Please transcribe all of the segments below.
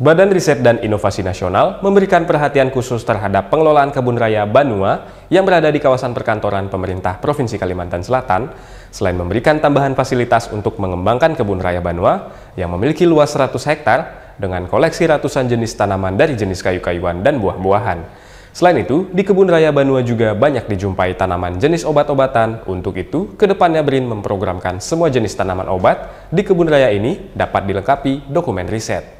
Badan Riset dan Inovasi Nasional memberikan perhatian khusus terhadap pengelolaan kebun raya Banua yang berada di kawasan perkantoran pemerintah Provinsi Kalimantan Selatan, selain memberikan tambahan fasilitas untuk mengembangkan kebun raya Banua yang memiliki luas 100 hektar dengan koleksi ratusan jenis tanaman dari jenis kayu-kayuan dan buah-buahan. Selain itu, di kebun raya Banua juga banyak dijumpai tanaman jenis obat-obatan. Untuk itu, ke depannya BRIN memprogramkan semua jenis tanaman obat di kebun raya ini dapat dilengkapi dokumen riset.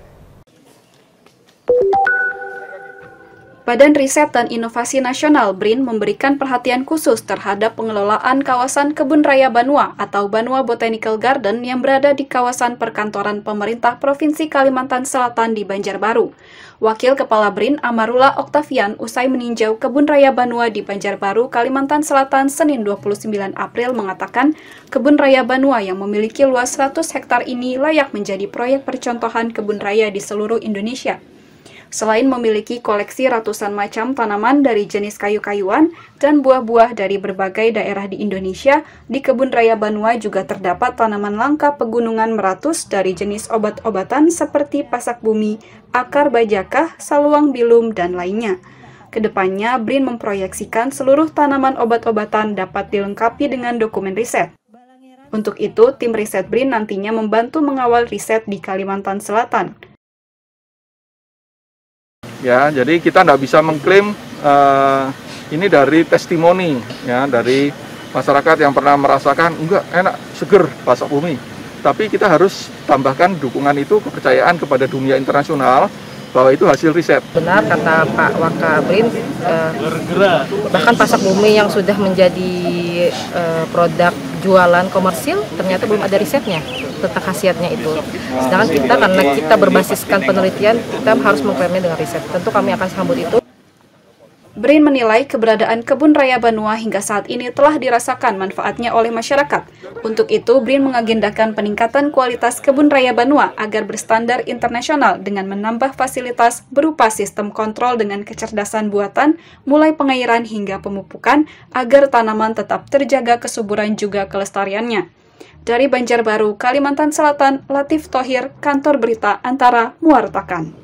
Badan Riset dan Inovasi Nasional BRIN memberikan perhatian khusus terhadap pengelolaan kawasan Kebun Raya Banua atau Banua Botanical Garden yang berada di kawasan perkantoran pemerintah Provinsi Kalimantan Selatan di Banjarbaru. Wakil Kepala BRIN Amarula Oktavian usai meninjau Kebun Raya Banua di Banjarbaru, Kalimantan Selatan Senin 29 April mengatakan Kebun Raya Banua yang memiliki luas 100 hektar ini layak menjadi proyek percontohan kebun raya di seluruh Indonesia. Selain memiliki koleksi ratusan macam tanaman dari jenis kayu-kayuan dan buah-buah dari berbagai daerah di Indonesia, di Kebun Raya Banua juga terdapat tanaman langka pegunungan meratus dari jenis obat-obatan seperti pasak bumi, akar bajakah, saluang bilum, dan lainnya. Ke depannya, BRIN memproyeksikan seluruh tanaman obat-obatan dapat dilengkapi dengan dokumen riset. Untuk itu, tim riset BRIN nantinya membantu mengawal riset di Kalimantan Selatan ya jadi kita tidak bisa mengklaim uh, ini dari testimoni ya dari masyarakat yang pernah merasakan enggak enak seger pasak bumi tapi kita harus tambahkan dukungan itu kepercayaan kepada dunia internasional bahwa itu hasil riset. Benar kata Pak Wakabrin, eh, bahkan pasak bumi yang sudah menjadi eh, produk jualan komersil ternyata belum ada risetnya tentang khasiatnya itu. Sedangkan kita karena kita berbasiskan penelitian, kita harus mengklaimnya dengan riset. Tentu kami akan sambut itu. BRIN menilai keberadaan kebun raya Banua hingga saat ini telah dirasakan manfaatnya oleh masyarakat. Untuk itu, BRIN mengagendakan peningkatan kualitas kebun raya Banua agar berstandar internasional dengan menambah fasilitas berupa sistem kontrol dengan kecerdasan buatan, mulai pengairan hingga pemupukan, agar tanaman tetap terjaga kesuburan juga kelestariannya. Dari Banjarbaru, Kalimantan Selatan, Latif Tohir, Kantor Berita Antara, Muartakan.